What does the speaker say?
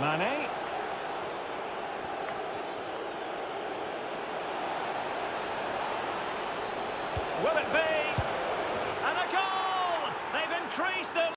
Mane. Will it be? And a goal! They've increased the